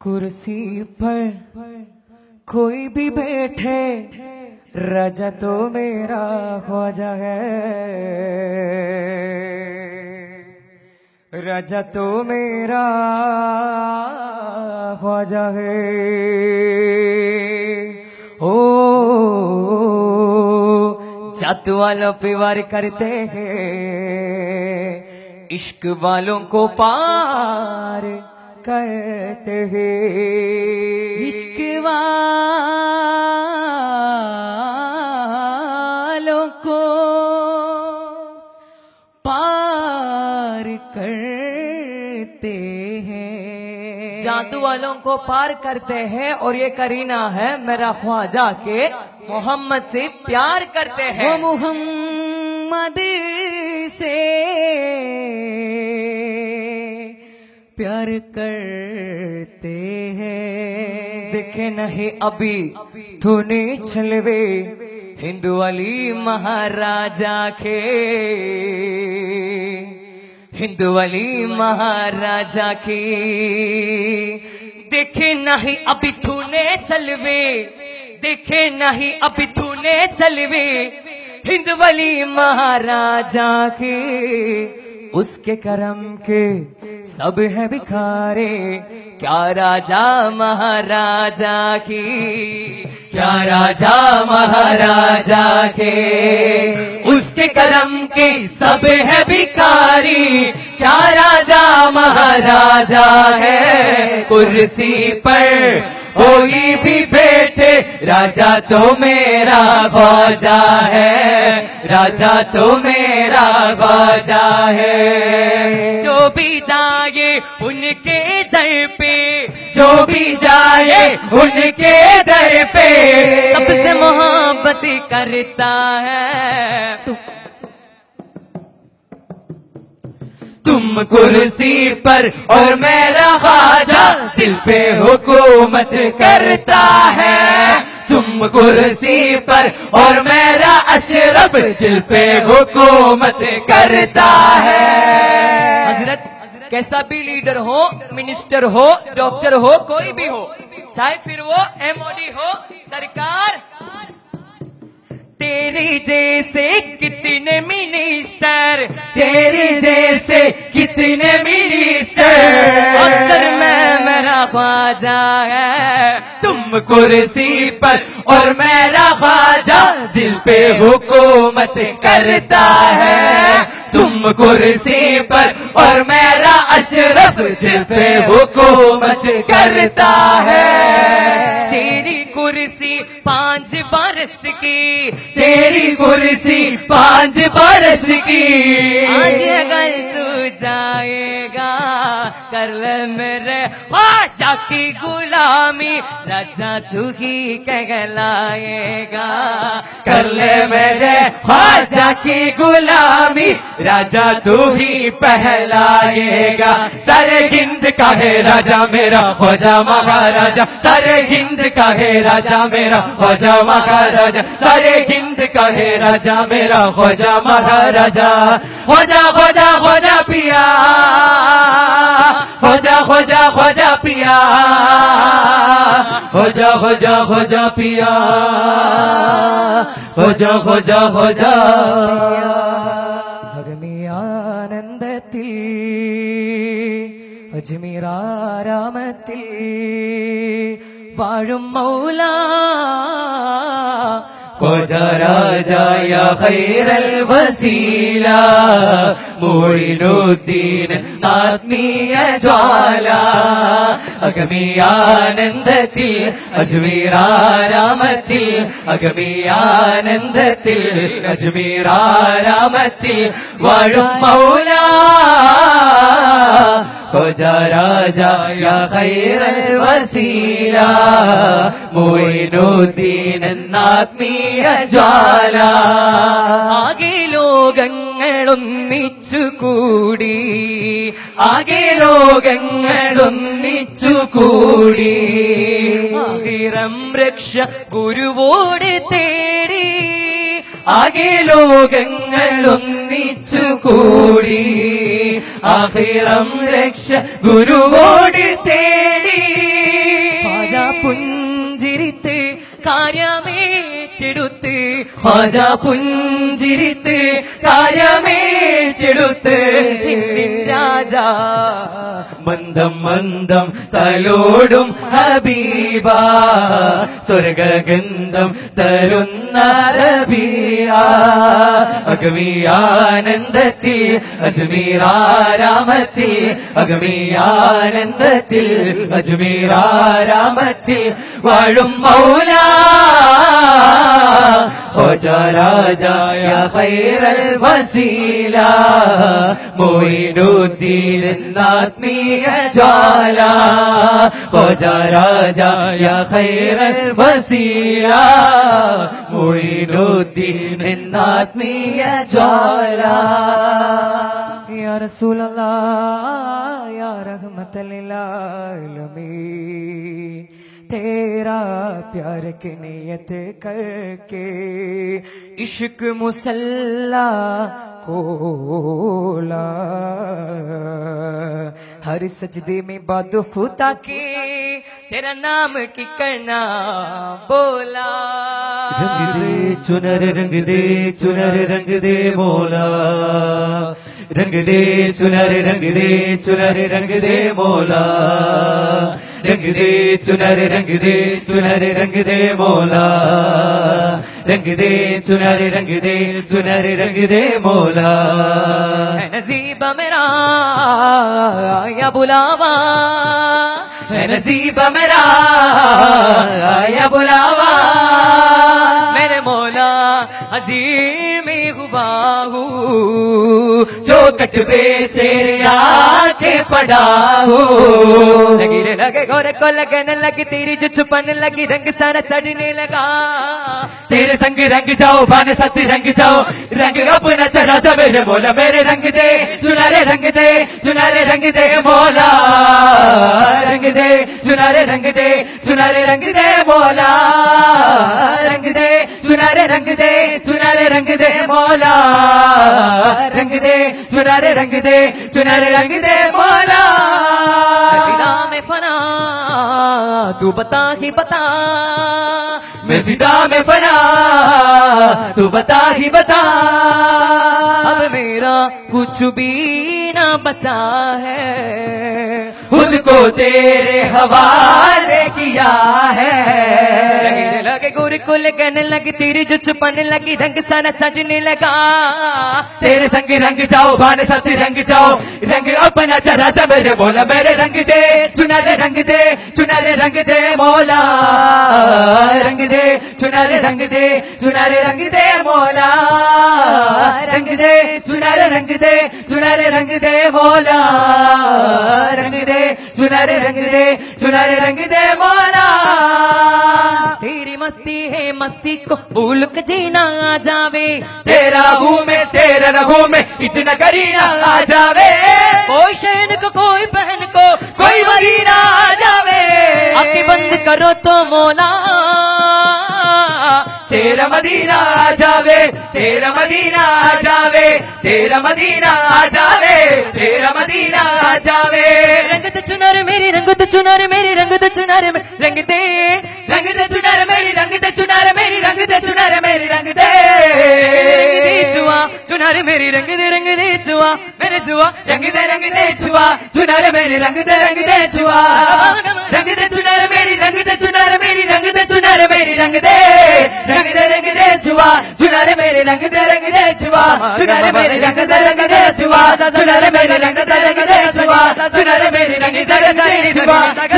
कुर्सी पर कोई भी बैठे, राजा तो मेरा ख्वाजा है राजा तो मेरा ख्वाजा है ओ जात वालों पे वार करते हैं, इश्क वालों को पार करते हैं। इश्क वालों को पार करते हैं। जादू वालों को पार करते हैं और ये करीना है मेरा ख्वाजा के मोहम्मद से प्यार करते वो हैं मोहम्मद से प्यार करते हैं। देखे नहीं अभी तूने छलवे हिंदू अली महाराजा के। हिंदू अली महाराजा की। देखे नहीं अभी तूने चलवे देखे नहीं अभी तूने चलवे हिंदू अली महाराजा के। उसके करम के सब है भिखारे। क्या राजा महाराजा की? क्या राजा महाराजा के? उसके करम के सब है भिखारी। क्या राजा महाराजा है? कुर्सी पर कोई भी बैठे राजा तो मेरा बाजा है। राजा तो मेरा बाजा है। जो भी जाए उनके दर पे। जो भी जाए उनके दर पे। सबसे मोहब्बत करता है। तुम कुर्सी पर और मेरा ख्वाजा दिल पे हुकूमत करता है। तुम कुर्सी पर और मेरा अशरफ दिल पे हुकूमत करता है। हज़रत, कैसा भी लीडर हो, मिनिस्टर हो, डॉक्टर हो, कोई भी हो, चाहे फिर वो एमओडी हो, सरकार तेरी जैसे कितने मिनिस्टर तेरे जैसे कितने मिनिस्टर अक्कर मैं मेरा ख्वाजा है तुम कुर्सी पर और मेरा ख्वाजा दिल पे हुकूमत करता है। तुम कुर्सी पर और मेरा अशरफ दिल पे हुकूमत करता है। कुर्सी पाँच बरस की। तेरी कुर्सी पाँच बरस की। आज अगर तू जाएगा कर ले मेरे जाकी की गुलामी। राजा तू ही कहलाएगा। कर ले मेरे ख्वाजा की गुलामी। राजा तू ही पहलाएगा। सारे हिंद का है राजा मेरा, ख्वाजा महाराजा। सारे हिंद का है राजा मेरा, ख्वाजा महाराजा। सारे हिंद का है राजा मेरा, ख्वाजा महाराजा। ख्वाजा ख्वाजा ख्वाजा पिया। ख्वाजा ख्वाजा ख्वाजा पिया ख्वाजा ख्वाजा ख्वाजा पिया ख्वाजा ख्वाजा ख्वाजा ഭഗമിയാനന്ദത്തിൽ അജ്മീരാരാമത്തിൽ വാഴും മൗല ഖോജാ രാജായ ഖൈറൽ വസീല മൊഴിനുദ്ദീൻ ആത്മീയ ജ്വാല അഗമിയാനന്ദത്തിൽ അജ്മീരാരാമത്തിൽ അഗമിയാനന്ദത്തിൽ അജ്മീരാരാമത്തിൽ വാഴും മൗല. ജ്വാല. ആകെ ലോകങ്ങൾ കൂടി. ആകെ ലോകങ്ങളൊന്നിച്ചു കൂടി. ഹിറം രക്ഷ ഗുരുവോടെ തേടി. ആകെ ലോകങ്ങളൊന്നിച്ചു കൂടി. ആഹിറം രക്ഷ ഗുരുവോട് തേടി. പുഞ്ചിരിത്ത് കാര്യമേറ്റെടുത്ത്. ഹജ പുഞ്ചിരിത്ത് കാര്യമേ ഏറ്റെടുത്ത് രാജാ. മന്ദം മന്ദം തലോടും ഹബീബ. സ്വർഗന്ധം തരുന്ന റബിയ. അഗമിയാനന്ദത്തിൽ അജ്മീരാരാമത്തിൽ അഗമിയാനന്ദത്തിൽ അജ്മീരാരാമത്തിൽ വാഴും മൗല. ഹോജ രാജായ ഖൈറൽ വസീല. മൊയ്നുദ്ദീൻ है जाला खोजा राजा, या खैर वसीला। मुइनुद्दीन आत्मीय जाला या रसूल अल्लाह या रहमत लिल तेरा प्यार की नियत करके इश्क मुसल्ला कोला। हर सजदे में बाद खुदा की, तेरा नाम की करना बोला। रंग दे, चुनर, रंग दे, चुनर, रंग दे बोला। रंग दे, चुनर, रंग दे, चुनर, रंग दे मोला रंग दे चुनर रंग दे चुनर रंग दे मोला। रंग दे चुनर रंग दे चुनर रंग दे मोला। है नसीबा मेरा, या बुलावा। है नसीब मेरा आया बुलावा। मेरे मौला अजीम हुआ हूँ। चौकट पे तेरे आके पड़ा हूँ लगी रे लगे गोरे को लगने लगी, तेरी जो छुपने लगी, रंग सारा चढ़ने लगा। तेरे संग रंग जाओ, भाने साथ रंग जाओ। रंग अपना चढ़ा जा मेरे मोला मेरे रंग दे चुनारे रंग दे चुनारे रंग दे, बोला। रंग दे चुनारे रंग दे चुनारे रंग दे, बोला। रंग दे चुनारे रंग दे चुनारे रंग दे मोला रंग दे चुनारे रंग दे चुनारे रंग दे मोला फिदा में फना तू बता ही बता। मैं फिदा में फना तू बता ही बता। अब मेरा कुछ भी ना बचा है। खुद को तेरे हवाले किया है। लगे गोरी लगी तेरी जो छुपने लगी रंग सारा चढ़ने लगा। तेरे संग रंग जाओ भाने साथ रंग जाओ। रंग अपना चरा चा मेरे बोला मेरे रंग दे चुना दे रंग दे। चुना रे रंग दे मोला रंग दे चुना रे रंग दे चुना रे रंग दे मोला रंग दे चुना रे रंग दे चुना रे रंग दे मोला रंग दे चुना रे रंग दे चुना रे रंग दे मोला। तेरी मस्ती है मस्ती को भूल के जीना आ जावे। तेरा हूँ मैं तेरा न हूँ मैं इतना करीना आ जावे। कोई शहन को कोई करो तो मोला तेरा मदीना आ जावे तेरा मदीना आ जावे तेरा मदीना आ जावे तेरा मदीना आ जावे रंग ते चुनर मेरी रंग ते चुनर मेरी रंग ते चुनर में रंग दे रंग दे चुनर मेरी रंग दे चुनर मेरी रंग दे चुनर मेरी रंग दे रंग दे जुआ चुनर मेरी रंग दे रंग दे जुआ मेरे जुआ रंग दे रंग दे छुआ चुनर मेरी रंग दे रंग दे छुआ रंग दे चुनर मेरी रंग दे चुनर मेरी रंग दे चुनर मेरी रंग दे रंग दे रंग दे छुआ चुनर मेरे रंग दे रंग दे छुआ चुनर मेरे रंग दे रंग दे छुआ चुनर मेरे रंग दे रंग दे छुआ चुनर मेरे रंग दे रंग दे छुआ चुनर